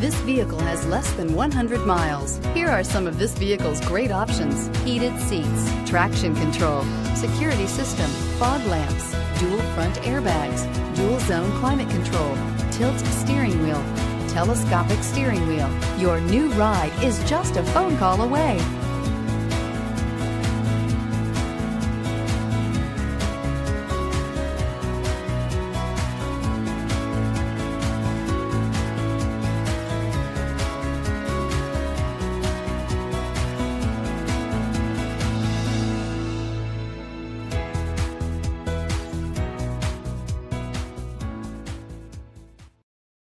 This vehicle has less than 100 miles. Here are some of this vehicle's great options. Heated seats, traction control, security system, fog lamps, dual front airbags, dual zone climate control, tilt steering wheel, telescopic steering wheel. Your new ride is just a phone call away.